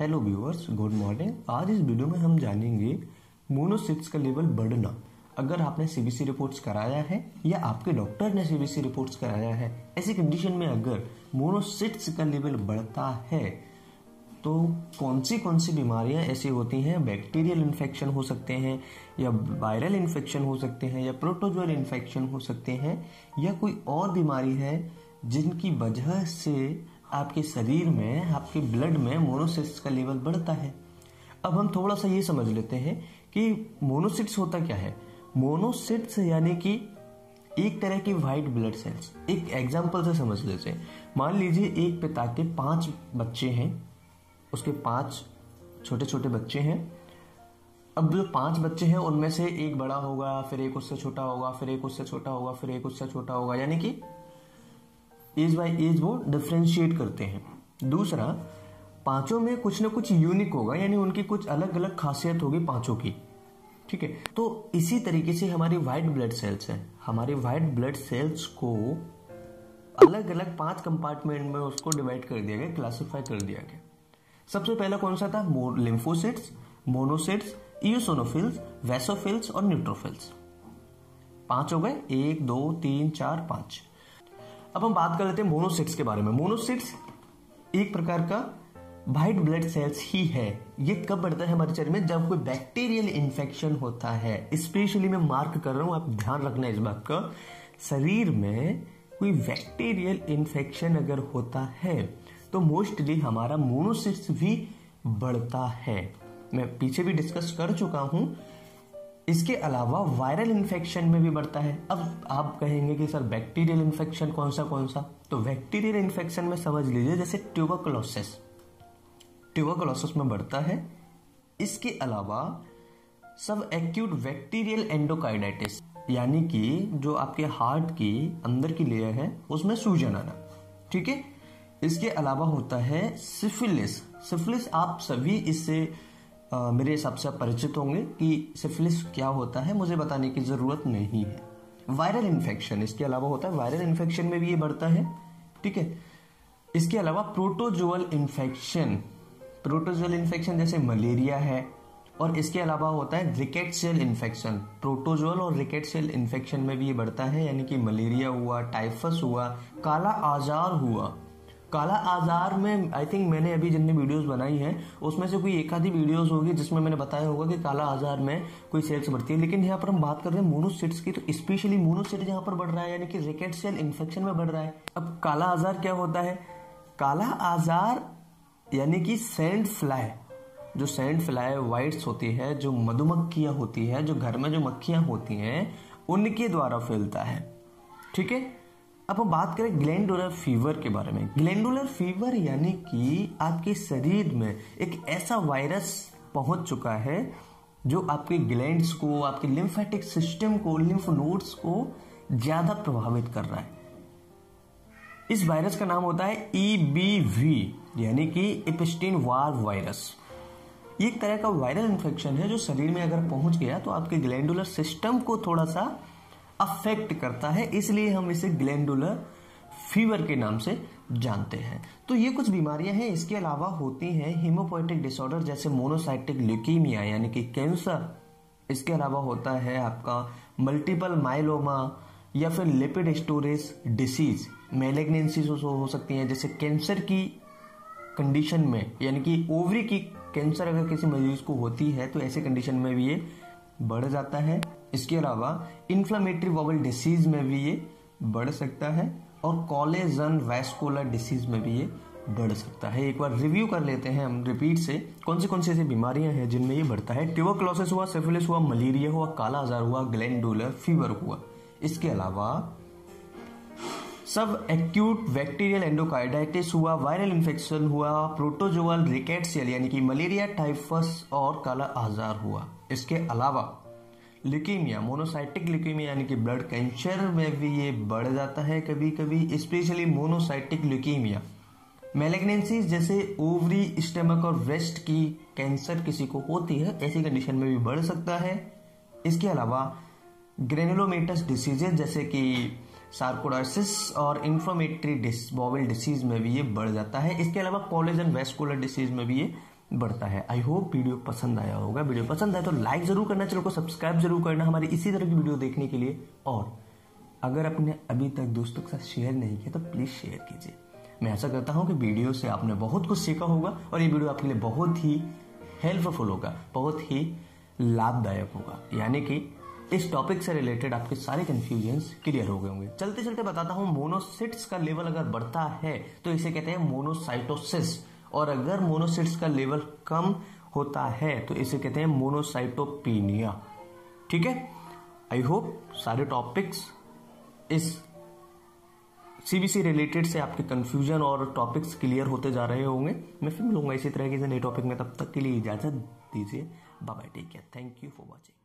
Hello viewers good morning आज इस video में हम जानेंगे मोनोसिट्स का लेवल बढ़ना। अगर आपने सीबीसी रिपोर्ट्स कराया है या आपके डॉक्टर ने सीबीसी रिपोर्ट्स कराया है, ऐसी कंडीशन में अगर मोनोसिट्स का लेवल बढ़ता है तो कौन सी कौन सी बीमारियाँ ऐसी होती हैं? बैक्टीरियल इन्फेक्शन हो सकते हैं, या वायरल इन्फेक्शन हो सकते हैं, या प्रोटोजोअल इन्फेक्शन हो सकते हैं, या कोई और बीमारी है जिनकी वजह से आपके शरीर में, आपके ब्लड में मोनोसिट्स का लेवल बढ़ता है। अब हम थोड़ा सा ये समझ लेते हैं कि मोनोसिट्स होता क्या है। मोनोसिट्स यानी कि एक तरह की व्हाइट ब्लड सेल्स एक एग्ज़ाम्पल से समझ लेते हैं। मान लीजिए एक पिता के पाँच बच्चे हैं। उसके पाँच छोटे छोटे बच्चे हैं। अब जो पाँच बच्चे हैं, उनमें से एक बड़ा होगा, फिर एक उससे छोटा होगा, फिर एक उससे छोटा होगा, फिर एक उससे छोटा होगा। यानी कि एज बाय एज वो डिफ्रेंशिएट करते हैं। दूसरा, पाँचों में कुछ ना कुछ यूनिक होगा, यानी उनकी कुछ अलग अलग खासियत होगी पाँचों की। ठीक है? तो इसी तरीके से हमारी व्हाइट ब्लड सेल्स है। हमारे व्हाइट ब्लड सेल्स को अलग अलग पाँच कंपार्टमेंट में उसको डिवाइड कर दिया गया क्लासिफाई कर दिया गया। सबसे पहला कौन सा था? लिम्फोसिट्स मोनोसिट्स इोसोनोफिल्स वेसोफिल्स और न्यूट्रोफिल्स पाँच हो गए? एक, दो, तीन, चार, पाँच। अब हम बात कर लेते हैं मोनोसिट्स के बारे में। मोनोसिट्स एक प्रकार का व्हाइट ब्लड सेल्स ही है। ये कब बढ़ता है हमारे शरीर में? जब कोई बैक्टीरियल इन्फेक्शन होता है। स्पेशली मैं मार्क कर रहा हूँ, आप ध्यान रखना इस बात का। शरीर में कोई बैक्टीरियल इन्फेक्शन अगर होता है तो मोस्टली हमारा मोनोसिट्स भी बढ़ता है। मैं पीछे भी डिस्कस कर चुका हूँ इसके अलावा वायरल इन्फेक्शन में भी बढ़ता है। अब आप कहेंगे कि सर बैक्टीरियल इन्फेक्शन कौन सा कौन सा तो बैक्टीरियल इन्फेक्शन में समझ लीजिए, जैसे ट्यूबरकुलोसिस ट्यूबरकुलोसिस में बढ़ता है। इसके अलावा सब एक्यूट बैक्टीरियल एंडोकाइडाइटिस यानी कि जो आपके हार्ट की अंदर की लेयर है, उसमें सूजन आना, ठीक है? इसके अलावा होता है सिफिलिस सिफिलिस आप सभी इससे आ, मेरे हिसाब से परिचित होंगे कि सिफिलिस क्या होता है मुझे बताने की ज़रूरत नहीं है। वायरल इन्फेक्शन इसके अलावा होता है वायरल इन्फेक्शन में भी ये बढ़ता है ठीक है? इसके अलावा प्रोटोजोअल इन्फेक्शन प्रोटोजोअल इन्फेक्शन जैसे मलेरिया है और इसके अलावा होता है रिकेट सेल इन्फेक्शन। प्रोटोजोअल और रिकेट सेल इन्फेक्शन में भी ये बढ़ता है यानी कि मलेरिया हुआ टाइफस हुआ काला आजार हुआ। काला आजार में आई थिंक मैंने अभी जितनी वीडियोस बनाई हैं, उसमें से कोई एक आधी वीडियोस होगी जिसमें मैंने बताया होगा कि काला आजार में कोई सेल्स बढ़ती है। लेकिन यहाँ पर हम बात कर रहे हैं मोनोसिट्स की तो स्पेशली मोनोसिट यहाँ पर बढ़ रहा है, यानी कि रिकेट सेल इन्फेक्शन में बढ़ रहा है। अब काला आजार क्या होता है? काला आजार, यानी कि सेंड फ्लाई जो सेंड फ्लाई वाइट्स होती है, जो मधुमक्खियाँ होती है, जो घर में जो मक्खियाँ होती हैं, उनके द्वारा फैलता है। ठीक है? अब हम बात करें ग्लैंडुलर फीवर के बारे में। ग्लैंडुलर फीवर यानी कि आपके शरीर में एक ऐसा वायरस पहुँच चुका है जो आपके ग्लैंड्स को, आपके लिम्फेटिक सिस्टम को, लिम्फ नोड्स को ज़्यादा प्रभावित कर रहा है। इस वायरस का नाम होता है ई बी वी यानी कि इपिस्टीन वार वायरस। एक तरह का वायरल इन्फेक्शन है जो शरीर में अगर पहुँच गया तो आपके ग्लैंडुलर सिस्टम को थोड़ा सा अफेक्ट करता है, इसलिए हम इसे ग्लैंडुलर फीवर के नाम से जानते हैं। तो ये कुछ बीमारियाँ हैं, इसके अलावा होती हैं हीमोपोइटिक डिसऑर्डर जैसे मोनोसाइटिक ल्यूकीमिया यानी कि कैंसर इसके अलावा होता है आपका मल्टीपल माइलोमा या फिर लिपिड स्टोरेज डिसीज मेलेग्नेंसीज हो सकती हैं, जैसे कैंसर की कंडीशन में, यानी कि ओवरी की कैंसर अगर किसी मरीज़ को होती है तो ऐसे कंडीशन में भी ये बढ़ जाता है। इसके अलावा इन्फ्लामेटरी वॉवल डिसीज में भी ये बढ़ सकता है और कॉलेजन वैस्कुलर डिसीज में भी ये बढ़ सकता है। एक बार रिव्यू कर लेते हैं हम रिपीट से। कौन सी कौन सी ऐसी बीमारियाँ हैं जिनमें ये बढ़ता है? ट्यूबरक्लोसिस हुआ सिफिलिस हुआ मलेरिया हुआ, काला आजार हुआ ग्लैंडुलर फीवर हुआ। इसके अलावा सब एक्यूट बैक्टीरियल एंडोकार्डाइटिस हुआ वायरल इन्फेक्शन हुआ प्रोटोजोअल रिकेट्सियल यानी कि मलेरिया टाइफस और काला आजार हुआ। इसके अलावा लिकीमिया मोनोसाइटिक लिकीमिया यानी कि ब्लड कैंसर में भी ये बढ़ जाता है कभी कभी स्पेशली मोनोसाइटिक लिकीमिया मेलेग्नेंसीज जैसे ओवरी स्टमक और ब्रेस्ट की कैंसर किसी को होती है, ऐसी कंडीशन में भी बढ़ सकता है। इसके अलावा ग्रेनुलोमेटस डिसीजेज जैसे कि सार्कोडासिस और इन्फ्लोमेटरी बॉवल डिसीज में भी ये बढ़ जाता है। इसके अलावा कॉलेजन वेस्कुलर डिसीज में भी ये बढ़ता है। आई होप वीडियो पसंद आया होगा। वीडियो पसंद आए तो लाइक ज़रूर करना, चैनल को सब्सक्राइब ज़रूर करना हमारी इसी तरह की वीडियो देखने के लिए। और अगर आपने अभी तक दोस्तों के साथ शेयर नहीं किया तो प्लीज़ शेयर कीजिए। मैं ऐसा करता हूँ कि वीडियो से आपने बहुत कुछ सीखा होगा और ये वीडियो आपके लिए बहुत ही हेल्पफुल होगा, बहुत ही लाभदायक होगा। यानी कि इस टॉपिक से रिलेटेड आपके सारे कंफ्यूजन क्लियर हो गए होंगे। चलते चलते बताता हूँ मोनोसिट्स का लेवल अगर बढ़ता है तो इसे कहते हैं मोनोसाइटोसिस और अगर मोनोसिट्स का लेवल कम होता है तो इसे कहते हैं मोनोसाइटोपीनिया ठीक है? आई होप सारे टॉपिक्स इस सीबीसी रिलेटेड से आपके कंफ्यूजन और टॉपिक्स क्लियर होते जा रहे होंगे। मैं फिर मिलूँगा इसी तरह के नए टॉपिक में, तब तक के लिए इजाज़त दीजिए। Bye take care thank you for watching